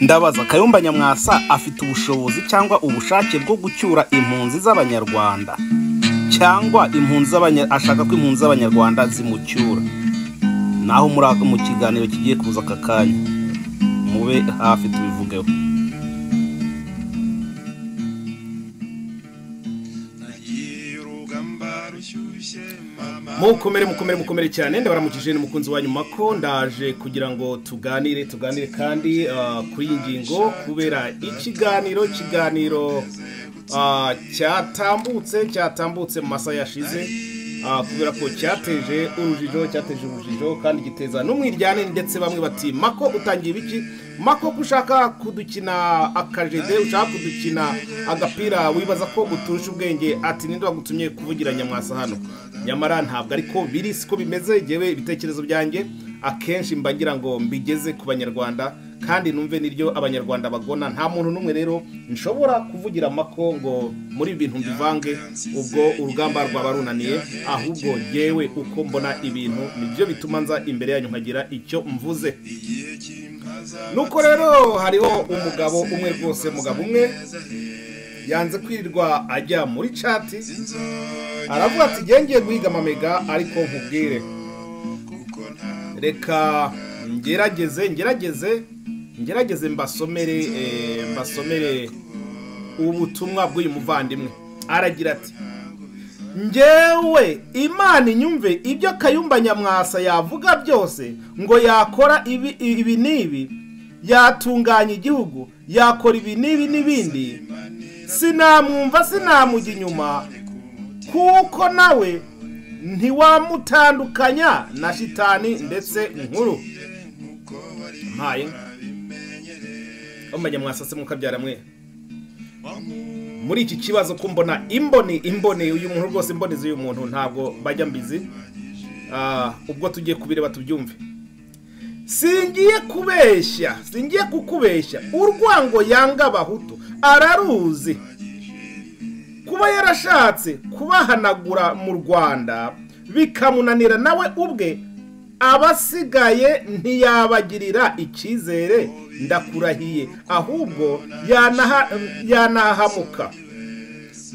ndabaza kayumba nyamwasa afite ubushobozi cyangwa ubushake bwo gucyura impunzi z'abanyarwanda cyangwa impunzi ashaka ko impunzi z'abanyarwanda zimucyura. Naho muri mu kiganiro kigiye kuza aka kanya mube hafi tubivugeho. Mukomere mukomere mukomere cyane. Ndabaramukije ni mukunzi wa nyuma ko ndaje kugira ngo tuganire tuganire kandi ah, kuri iyi ngingo kubera ikiganiro ikiganiro ah, cyatambutse cyatambutse mu masaha yashize. Kubera ko cyateje urujijo cyateje urujijo kandi giteza n'umwiryane ndetse bamwe bati mako utangiye ibiki? Mako ko ushaka kudukina akajede ushaka kudukina agapira wibaza ko uturusha ubwenge? Ati ninde wagutumye kuvugira nyamwasa hano? Nyamara ntabwo ariko biri siko bimeze yewe ibitekerezo byanjye akenshi mba ngira ngo mbigeze ku banyarwanda. Kandi numve n'iryo abanyarwanda bagona nta muntu n'umwe rero nshobora kuvugira amako ngo muri ibi bintu mbivange ubwo urugamba rwaba runaniye ahubwo yewe uko mbona ibintu ni byo bituma nza imbere yanyu nkagira icyo mvuze. Nuko rero hariho umugabo umwe rwose umugabo umwe yanze kwirirwa ajya muri cati aravuga ati "Njye ngiye guhiga amamega ariko nkubwire. Reka ngerageze ngerageze. Ngerageze mbasomere eh, mbasomere ubutumwa bw'uyu muvandimwe. Aragira ati njyewe imana inyumve ibyo kayumba nyamwasa yavuga byose ngo yakora ibi ibi n'ibi yatunganya igihugu yakora ibi n'ibi n'ibindi sinamwumva sinamujya inyuma kuko nawe ntiwamutandukanya na shitani ndetse nkuru. Mpaye. Umenya mwasase mukabyara mwe. Muri iki kibazo ko mbona imboni imboni uyu muntu rwose imboni z'uyu muntu ntabwo bajya mbizi. Ah, ubwo tugiye kubireba tubyumve. Singiye kubeshya singiye kukubeshya. Urwango yanga abahutu araruzi. Kuba yarashatse kubahanagura mu rwanda bikamunanira nawe ubwe abasigaye ntiyabagirira icyizere. Ndakurahiye ahubwo yanaha- yanahamuka.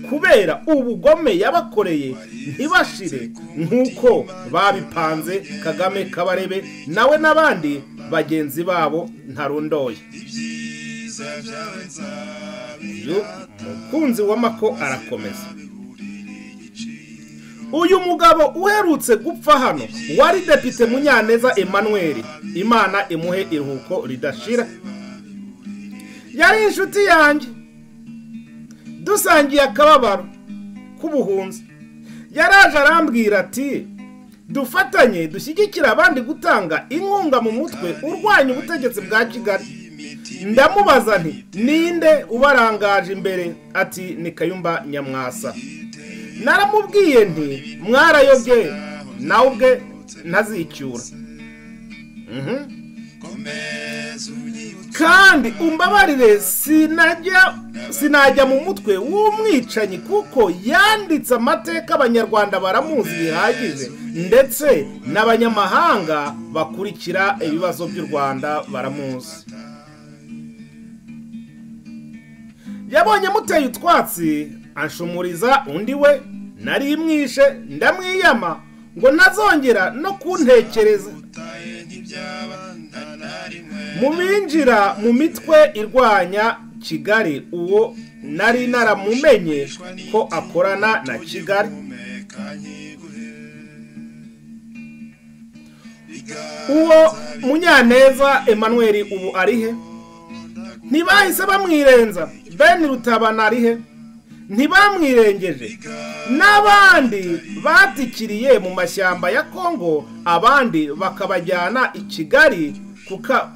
Kubera ubugome yabakoreye ntibashire nk'uko babipanze kagame kabarebe nawe n'abandi bagenzi babo ntarondoye uyu mukunzi w'amako arakomeza. Uyu mugabo uherutse gupfa hano. Wari depite munyaneza emmanuel. Imana imuhe iruhuko ridashira. Yari inshuti yanjye. Dusangiye akababaro k'ubuhunzi. Yaraje arambwira ati dufatanye dushyigikire abandi gutanga inkunga mu mutwe urwanya ubutegetsi bwa kigali. Ndamubaza nti ninde ubarangaje imbere? Ati ni kayumba nyamwasa. Naramubwiye nti mwarayobye nawe ubwe ntazicyura Mhm. kandi umbabarire sinajya mu mutwe w'umwicanyi kuko yanditse amateka abanyarwanda baramuzi bihagije ndetse n'abanyamahanga bakurikira ibibazo by'u rwanda baramuzi yabonye muteye utwatsi anshumuriza undi we nari mwishe ndamwiyama ngo ntazongera no kuntekereza. Mu binjira mu mitwe irwanya kigali uwo nari naramumenye ko akorana na kigali. Uwo munyaneza emmanuel ubu ari he? Ntibahise bamwirenza. Bene rutabana ari he? Ntibamwirengeje. N'abandi batikiriye mu mashyamba ya kongo abandi bakabajyana i kigali ku ka-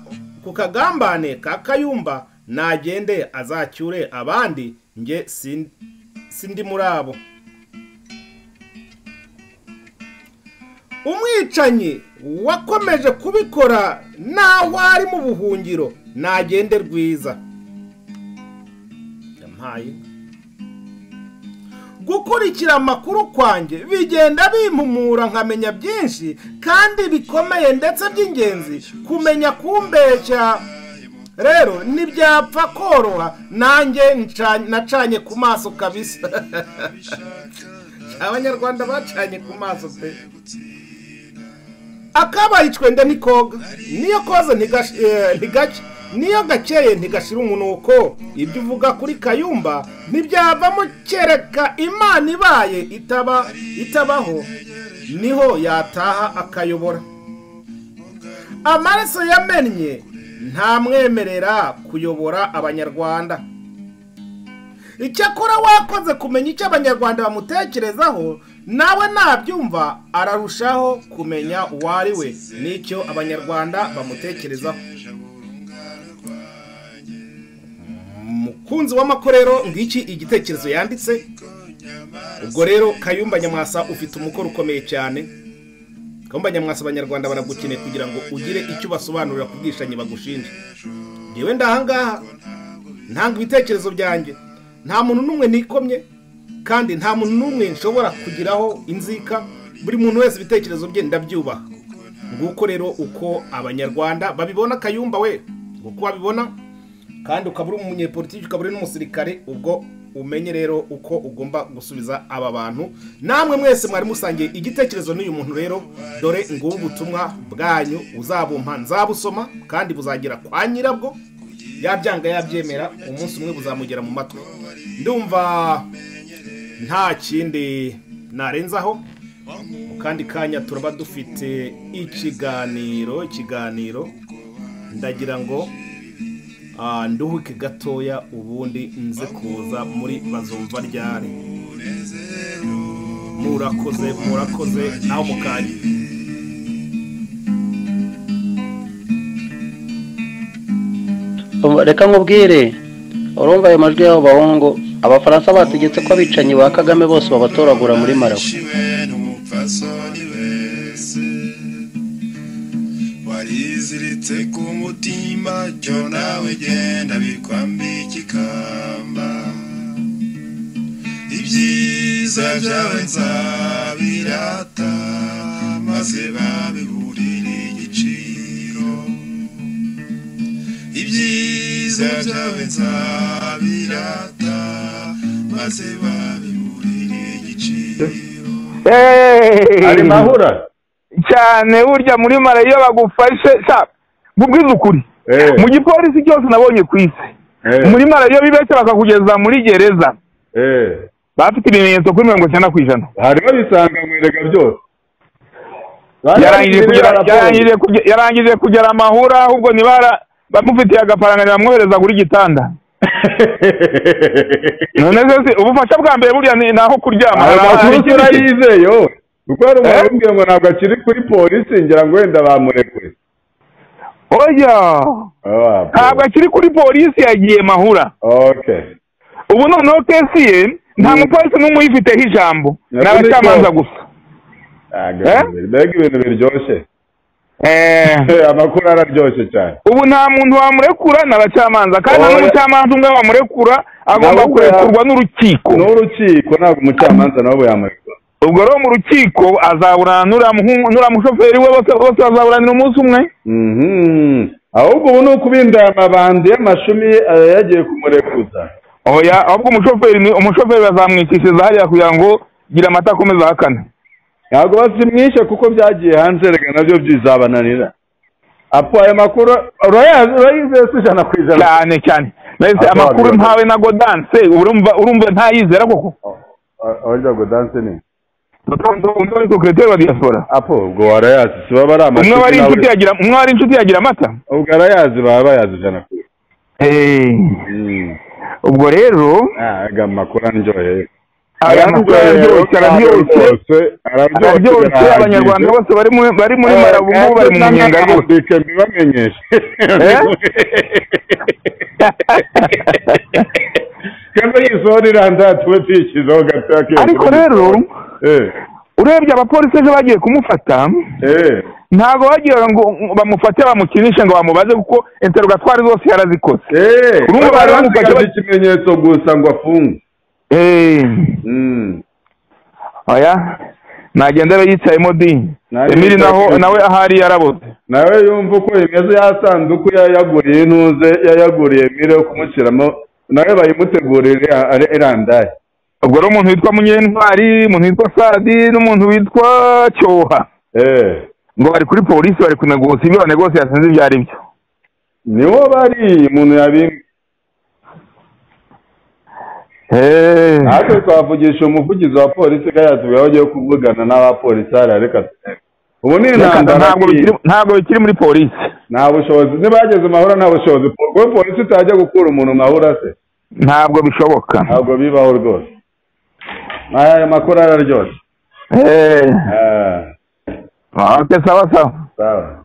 ku kagambane ka kayumba. Nagende azacyure abandi nge sin- sindi muri abo umwicanyi wakomeje kubikora naho ari mu buhungiro. Nagende rwiza. Yampaye. Gukurikira amakuru kwanjye bigenda bimpumura nkamenya byinshi kandi bikomeye ndetse by'ingenzi. Kumenya kumbeshya rero ntibyapfa koroha. Nanjye nacanye ku maso kabisa. Abanyarwanda bacanye ku maso pe. Akabaye icwende nikoga niyo koze ntigace niyo gakeye ntigashira umunuko. Ibyo uvuga kuri kayumba ntibyavamo kereka imana ibaye itaba itabaho. Niho yataha akayobora. Amaraso yamennye ntamwemerera kuyobora abanyarwanda. Icyakora wakoze kumenya icyo abanyarwanda bamutekerezaho nawe nabyumva ararushaho kumenya uwo ari we n'icyo abanyarwanda bamutekerezaho. Mukunzi w'amakorero ngiki igitekerezo yanditse? Ubwo rero kayumba nyamwasa ufite umukoro ukomeye cyane. Kayumba nyamwasa abanyarwanda baragukeneye kugira ngo ugire icyo ubasobanurira ku bwishanyi bagushinja yewe ndahangaha ntanga ibitekerezo byanjye. Nta muntu n'umwe nikomye kandi nta muntu n'umwe nshobora kugiraho inzika. Buri muntu wese ibitekerezo bye ndabyubaha. Nguko rero uko abanyarwanda babibona kayumba we uko babibona kandi ukaba uri umunyepolitiki ukaba uri n'umusirikare ubwo umenye rero uko ugomba gusubiza aba bantu. Namwe mwese mwari musangiye igitekerezo n'uyu muntu rero dore ngubu ubutumwa bwanyu uzabumpa nzabusoma kandi buzagera kwa nyirabwo. Yabyanga yabyemera umunsi umwe buzamugera mu matwi. Ndumva nta kindi narenzaho mu kandi kanya turaba dufite ikiganiro ikiganiro. Ndagira ngo nduhuke gatoya ubundi nze kuza muri bazumva ryari? Murakoze murakoze naho mu kanya. Reka nkubwire. Urumva ayo majwi y'abo bahungu abafaransa bategetse ko abicanyi ba kagame bose babatoragura muri marawi wariziritse ku mutima cyo nawe genda bikwambika ikamba ibyiza byawe nzabirata maze babiburire igiciro. Ibyiza byawe nzabirata maze babiburire igiciro. Ari mahura. Cyane burya muri mara iyo bagufashe sha bubwiza ukuri Eh. mu gipolisi cyose nabonye ku isi. Eh. muri mara iyo bibeshye bakakugeza muri gereza. Eh, bafite ibimenyetso kuri mirongo icyenda ku ijana. Harimo bisanga mu birega byose yarangije kugera amahura ahubwo nibara bamufitiye agafaranga ntibamwohereza kuri gitanda. None se ubufasha bwa mbere burya ni naho kuryama. Ayo Hari- hari makuru ikindi kintu. turayizeye kuko hari umuntu umbwiye ngo ntabwo akiri kuri polisi ngira ngo wenda bamurekuye oya. Ntabwo akiri kuri polisi yagiye mahura ubu noneho kesi ye nta mupolisi n'umwe uyifiteho ijambo ni abacamanza gusa mbega ibintu biryoshye amakuru araryoshye cyane ubu nta muntu wamurekura ni abacamanza kandi Oya. n'umucamanza umwe wamurekura agomba kurekurwa n'urukiko n'urukiko ntabwo umucamanza nabo yamurekura ubwo rero mu rukiko azaburana n'uriya mushoferi we bose bazaburanira umunsi umwe. Mhm. ahubwo ubu ni ukubinda aya mabandi y'amashumi aya yagiye kumurekuza oya ahubwo umushoferi umushoferi bazamwikishiriza hariya kugira ngo gira amata akomeze ahakane. Ntabwo bazimwishe kuko byagiye hanze reka na byo bizabananira apo aya makuru urayizeye se ijana ku ijana. Cyane cyane. Amakuru mpawe na godanse urumva ntayizera koko? Warya ngo danse ni? Undi wari sekreteri wa diaspora. Apo ubwo warayazi si baba ari umwe amashuri wari nawe inshuti yagira umwe wari inshuti yagira amata ubwo arayazi baba bayazi ijana ku Eh, Mm. ubwo rero Ah, aga amakuru aryoheye aya makuru araryoshye araryoshye araryoshye. abanyarwanda bose bari muri muri marabu ubu bari mu munyenga rwose mbibamenyeshe Eh? kamba yisohora iranda tuba tuyishyizeho gato ariko rero urebye abapolisi ejo bagiye kumufata eh. ntabwo bagira ngo bamufate bamukinishe ngo bamubaze kuko interogatwari zose yarazikoze. Eh. Urumva bari bamufashe- ikimenyetso gusa ngo afunge. Eh, Mm. oya nagenda rero yicayemo di yicaye- nawe ahari yaraboze. Nawe yumva uko imeze ya sanduku yayaguriye intuze yayaguriye mire yo kumushyiramo nawe bayimutegurire irandaye. Ubwo rero umuntu witwa munyentwari umuntu witwa sadi n'umuntu witwa cyoha. Eh. Ngo bari kuri polisi bari kunegosa ibyo banegose yasinze ibyo ari byo. Niho bari umuntu yabimwe. Eh, natwe twavugisha umuvugizi wa polisi ko yatubwiye aho agiye kuvugana n'abapolisi hariya reka turebe. ubu ni intambara ntabwo bikiri- muri polisi nta bushobozi niba yageze mahura nta bushobozi. Kuko polisi utajya gukura umuntu mahura se? Ntabwo bishoboka. Ntabwo bibaho rwose. haya eh, makura la George eh. Hey. ah okay sawa sawa sawa